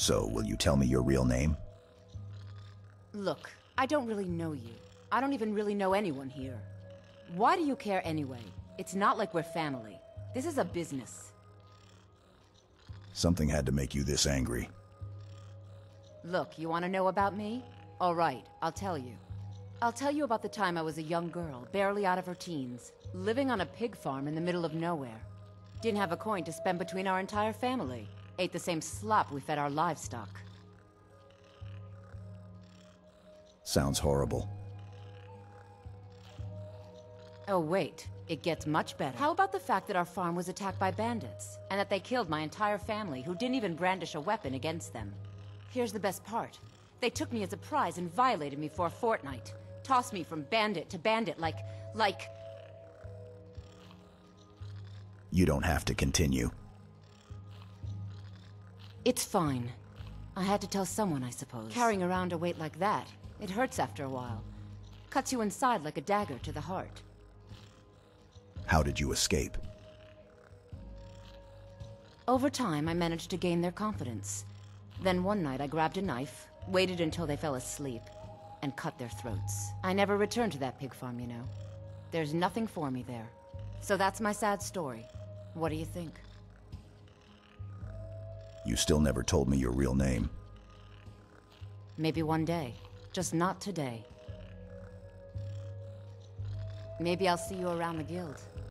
So, will you tell me your real name? Look, I don't really know you. I don't even really know anyone here. Why do you care anyway? It's not like we're family. This is a business. Something had to make you this angry. Look, you want to know about me? All right, I'll tell you. I'll tell you about the time I was a young girl, barely out of her teens, living on a pig farm in the middle of nowhere. Didn't have a coin to spend between our entire family. Ate the same slop we fed our livestock. Sounds horrible. Oh, wait. It gets much better. How about the fact that our farm was attacked by bandits, and that they killed my entire family, who didn't even brandish a weapon against them? Here's the best part. They took me as a prize and violated me for a fortnight. Tossed me from bandit to bandit like... like... You don't have to continue. It's fine. I had to tell someone, I suppose. Carrying around a weight like that, it hurts after a while. Cuts you inside like a dagger to the heart. How did you escape? Over time, I managed to gain their confidence. Then one night I grabbed a knife, waited until they fell asleep, and cut their throats. I never returned to that pig farm, you know. There's nothing for me there. So that's my sad story. What do you think? You still never told me your real name. Maybe one day. Just not today. Maybe I'll see you around the guild.